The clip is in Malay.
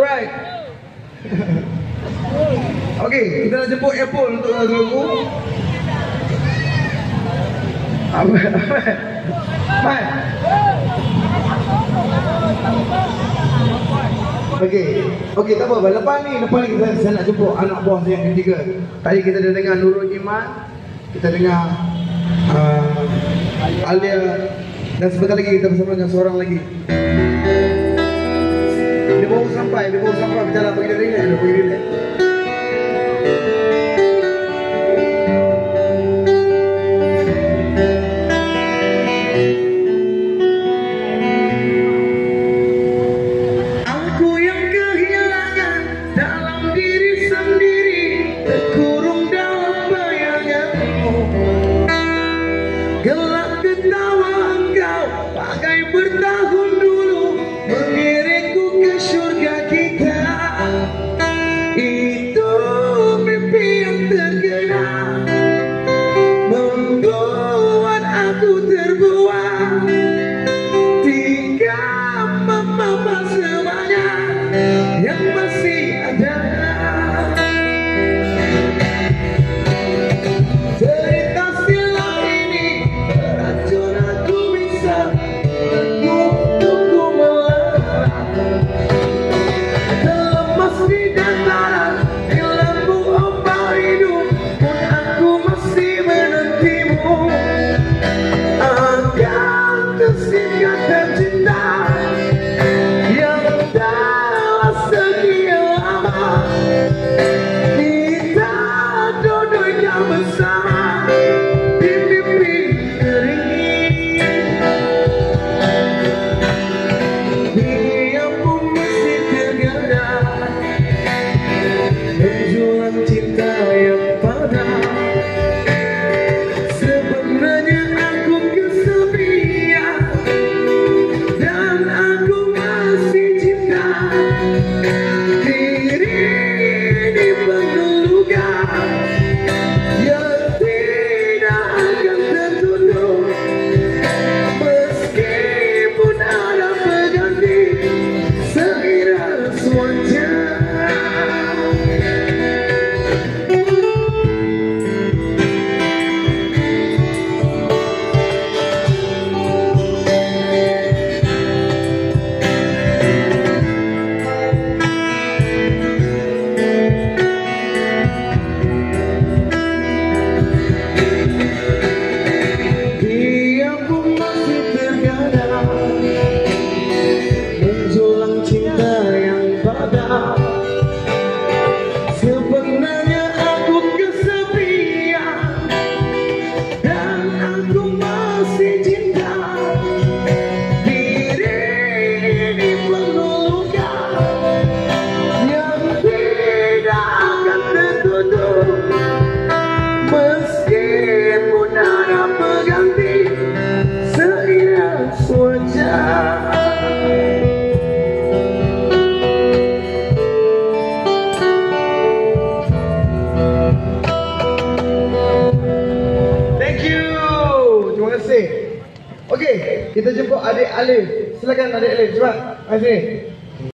Alright. Okey, kita nak jemput Apple untuk lagu. Apa? Mai. Okey. Okey, tak apa. Lepas ni, lepas ni kita saya nak jemput anak saya yang ketiga. Tadi kita dah dengar Nurul Iman. Kita dengar uh, Alia dan sebentar lagi kita bersama dengan seorang lagi. lupa, ibu gua usah kalau bicara begini-begini, begini deh. Amen. Música Menjulang cinta yang padam. Sebenarnya aku kesepian. Dan aku masih cinta Okey, kita jemput adik Alif. Silakan adik Alif, cepat Mari sini